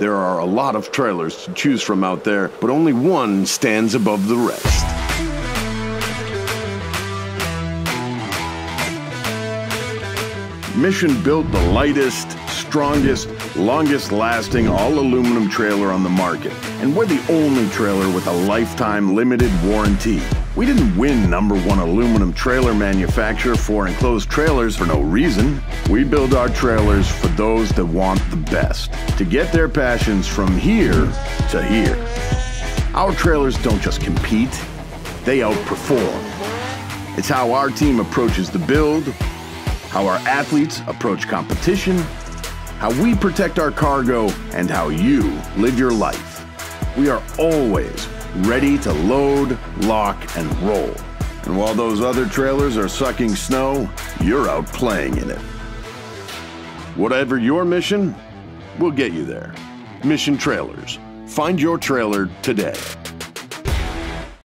There are a lot of trailers to choose from out there, but only one stands above the rest. Mission built the lightest, strongest, longest lasting all aluminum trailer on the market. And we're the only trailer with a lifetime limited warranty. We didn't win number one aluminum trailer manufacturer for enclosed trailers for no reason. We build our trailers for those that want the best, to get their passions from here to here. Our trailers don't just compete, they outperform. It's how our team approaches the build, how our athletes approach competition, how we protect our cargo, and how you live your life. We are always ready to load, lock, and roll. And while those other trailers are sucking snow, you're out playing in it. Whatever your mission, we'll get you there. Mission Trailers. Find your trailer today.